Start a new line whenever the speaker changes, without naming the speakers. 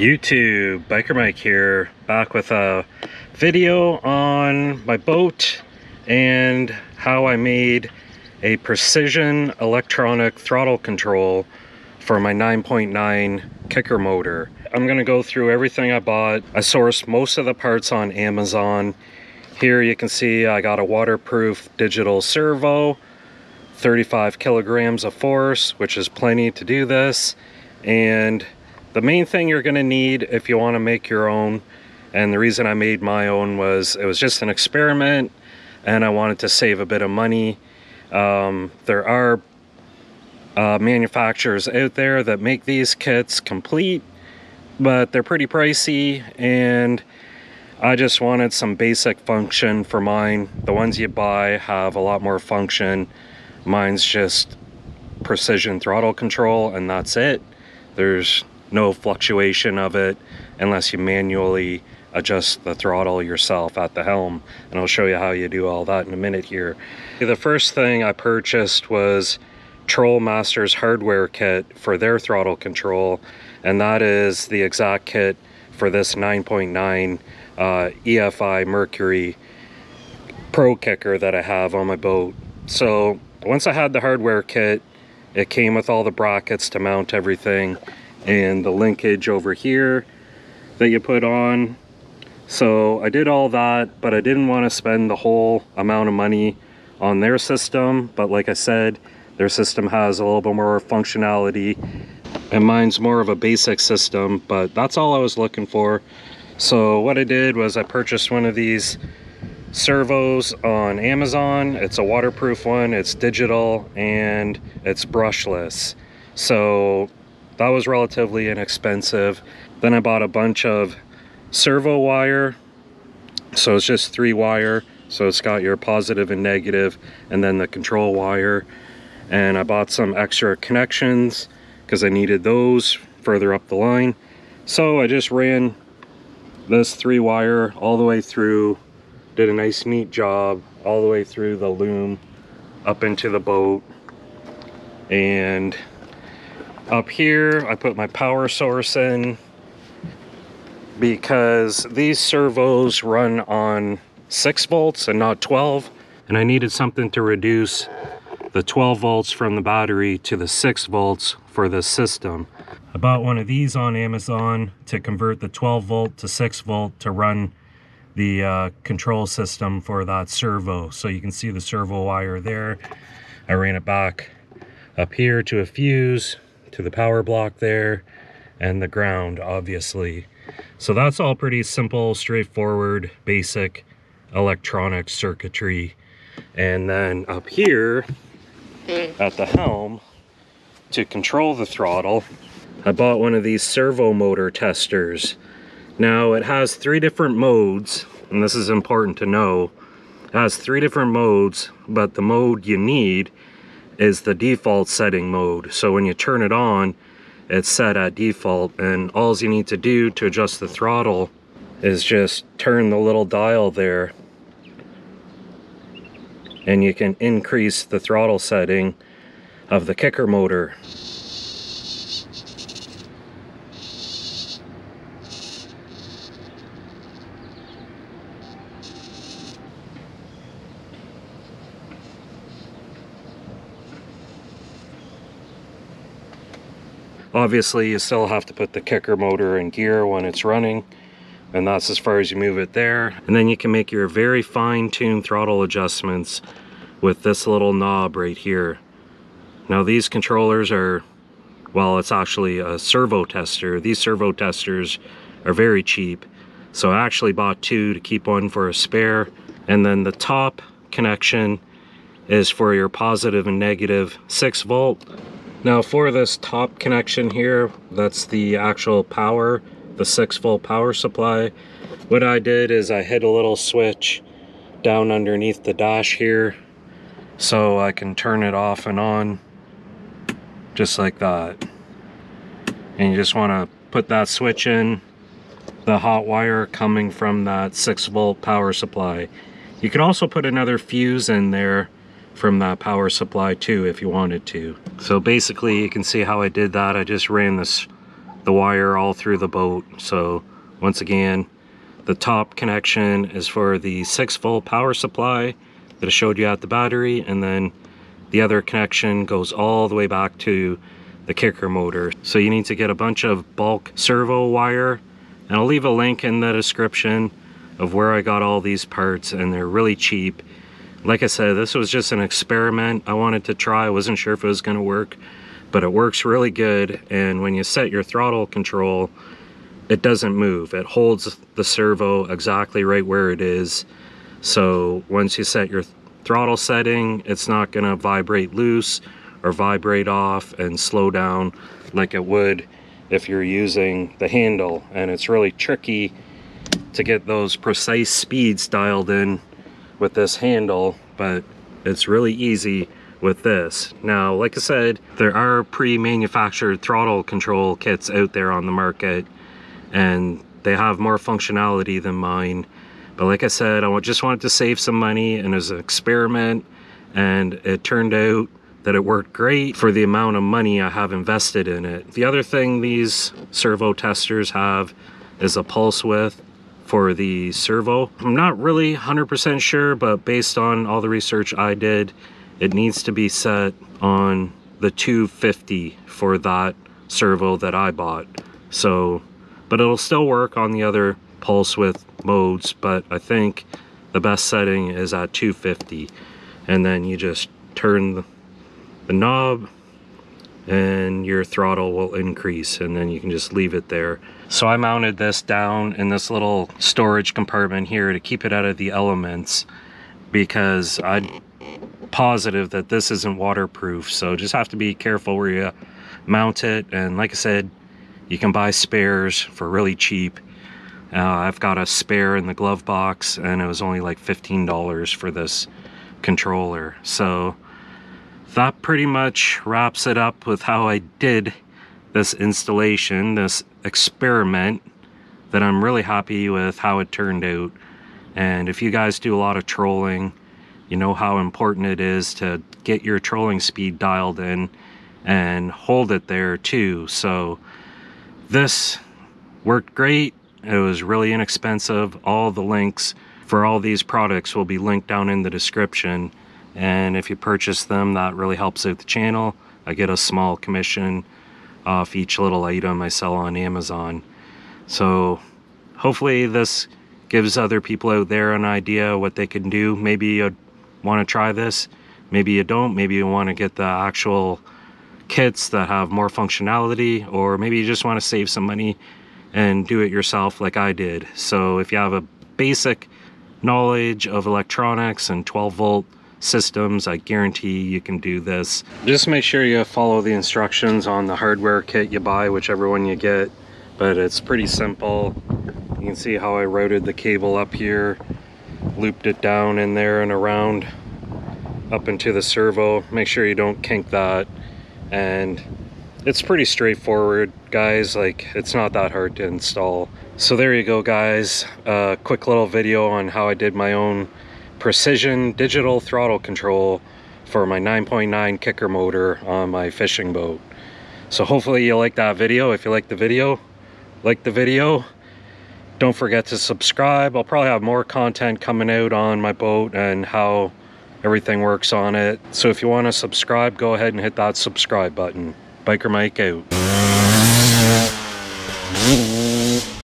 YouTube, Biker Mike here, back with a video on my boat and how I made a precision electronic throttle control for my 9.9 kicker motor. I'm gonna go through everything I bought. I sourced most of the parts on Amazon. Here you can see I got a waterproof digital servo, 35 kilograms of force, which is plenty to do this. And the main thing you're going to need if you want to make your own and the reason I made my own was it was just an experiment and I wanted to save a bit of money. Um, there are uh, manufacturers out there that make these kits complete but they're pretty pricey and I just wanted some basic function for mine. The ones you buy have a lot more function. Mine's just precision throttle control and that's it. There's no fluctuation of it unless you manually adjust the throttle yourself at the helm and I'll show you how you do all that in a minute here. The first thing I purchased was Troll Masters hardware kit for their throttle control and that is the exact kit for this 9.9 uh, EFI Mercury Pro Kicker that I have on my boat. So once I had the hardware kit it came with all the brackets to mount everything and the linkage over here that you put on. So I did all that, but I didn't want to spend the whole amount of money on their system. But like I said, their system has a little bit more functionality and mine's more of a basic system, but that's all I was looking for. So what I did was I purchased one of these servos on Amazon. It's a waterproof one, it's digital, and it's brushless. So that was relatively inexpensive. Then I bought a bunch of servo wire. So it's just three wire. So it's got your positive and negative and then the control wire. And I bought some extra connections because I needed those further up the line. So I just ran this three wire all the way through, did a nice neat job all the way through the loom up into the boat. And up here, I put my power source in because these servos run on 6 volts and not 12. And I needed something to reduce the 12 volts from the battery to the 6 volts for this system. I bought one of these on Amazon to convert the 12 volt to 6 volt to run the uh, control system for that servo. So you can see the servo wire there. I ran it back up here to a fuse to the power block there and the ground obviously. So that's all pretty simple straightforward basic electronic circuitry. And then up here at the helm to control the throttle I bought one of these servo motor testers. Now it has three different modes and this is important to know. It has three different modes but the mode you need is the default setting mode. So when you turn it on, it's set at default and all you need to do to adjust the throttle is just turn the little dial there and you can increase the throttle setting of the kicker motor. Obviously, you still have to put the kicker motor in gear when it's running, and that's as far as you move it there. And then you can make your very fine-tuned throttle adjustments with this little knob right here. Now these controllers are, well, it's actually a servo tester. These servo testers are very cheap. So I actually bought two to keep one for a spare. And then the top connection is for your positive and negative 6 volt now for this top connection here, that's the actual power, the 6 volt power supply. What I did is I hit a little switch down underneath the dash here so I can turn it off and on just like that. And you just want to put that switch in, the hot wire coming from that 6 volt power supply. You can also put another fuse in there from that power supply too if you wanted to. So basically you can see how I did that. I just ran this the wire all through the boat. So once again, the top connection is for the 6 volt power supply that I showed you at the battery and then the other connection goes all the way back to the kicker motor. So you need to get a bunch of bulk servo wire and I'll leave a link in the description of where I got all these parts and they're really cheap. Like I said, this was just an experiment I wanted to try. I wasn't sure if it was gonna work, but it works really good. And when you set your throttle control, it doesn't move. It holds the servo exactly right where it is. So once you set your throttle setting, it's not gonna vibrate loose or vibrate off and slow down like it would if you're using the handle. And it's really tricky to get those precise speeds dialed in with this handle, but it's really easy with this. Now, like I said, there are pre-manufactured throttle control kits out there on the market and they have more functionality than mine. But like I said, I just wanted to save some money and it was an experiment and it turned out that it worked great for the amount of money I have invested in it. The other thing these servo testers have is a pulse width for the servo. I'm not really 100% sure, but based on all the research I did, it needs to be set on the 250 for that servo that I bought. So but it'll still work on the other pulse width modes but I think the best setting is at 250 and then you just turn the, the knob and your throttle will increase and then you can just leave it there so I mounted this down in this little storage compartment here to keep it out of the elements because I'm positive that this isn't waterproof so just have to be careful where you mount it and like I said you can buy spares for really cheap. Uh, I've got a spare in the glove box and it was only like $15 for this controller. So that pretty much wraps it up with how I did this installation, this experiment that I'm really happy with how it turned out. And if you guys do a lot of trolling, you know how important it is to get your trolling speed dialed in and hold it there too. So this worked great. It was really inexpensive. All the links for all these products will be linked down in the description. And if you purchase them, that really helps out the channel. I get a small commission off each little item I sell on Amazon. So hopefully this gives other people out there an idea what they can do. Maybe you want to try this. Maybe you don't. Maybe you want to get the actual kits that have more functionality or maybe you just want to save some money and do it yourself like I did. So if you have a basic knowledge of electronics and 12 volt systems, I guarantee you can do this. Just make sure you follow the instructions on the hardware kit you buy, whichever one you get, but it's pretty simple. You can see how I routed the cable up here, looped it down in there and around up into the servo. Make sure you don't kink that and it's pretty straightforward guys like it's not that hard to install so there you go guys a quick little video on how I did my own precision digital throttle control for my 9.9 .9 kicker motor on my fishing boat so hopefully you like that video if you like the video like the video don't forget to subscribe I'll probably have more content coming out on my boat and how everything works on it. So if you want to subscribe, go ahead and hit that subscribe button. Biker Mike out.